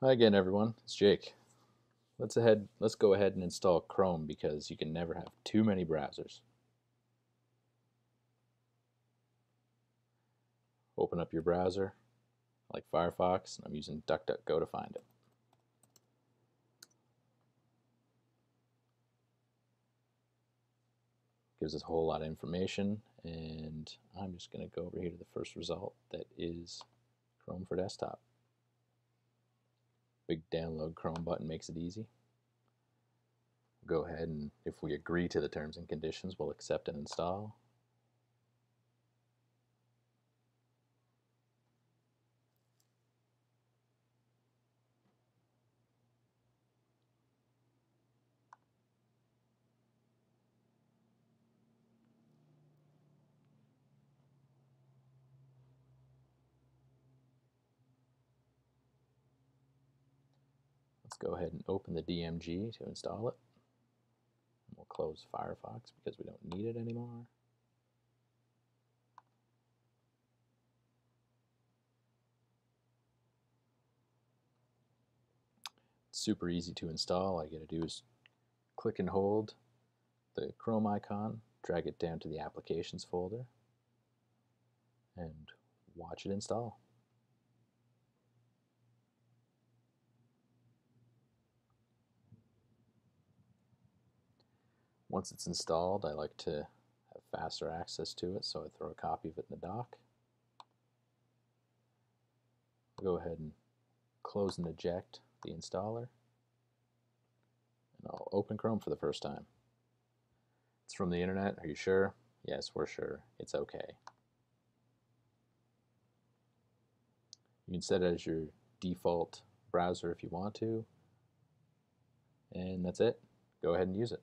Hi again, everyone. It's Jake. Let's ahead. Let's go ahead and install Chrome because you can never have too many browsers. Open up your browser, like Firefox, and I'm using DuckDuckGo to find it. Gives us a whole lot of information, and I'm just going to go over here to the first result that is Chrome for desktop. Big download Chrome button makes it easy. Go ahead and if we agree to the terms and conditions, we'll accept and install. Go ahead and open the DMG to install it. We'll close Firefox because we don't need it anymore. It's super easy to install. All you gotta do is click and hold the Chrome icon, drag it down to the applications folder, and watch it install. Once it's installed, I like to have faster access to it, so I throw a copy of it in the dock. I'll go ahead and close and eject the installer. And I'll open Chrome for the first time. It's from the internet, are you sure? Yes, we're sure. It's okay. You can set it as your default browser if you want to. And that's it. Go ahead and use it.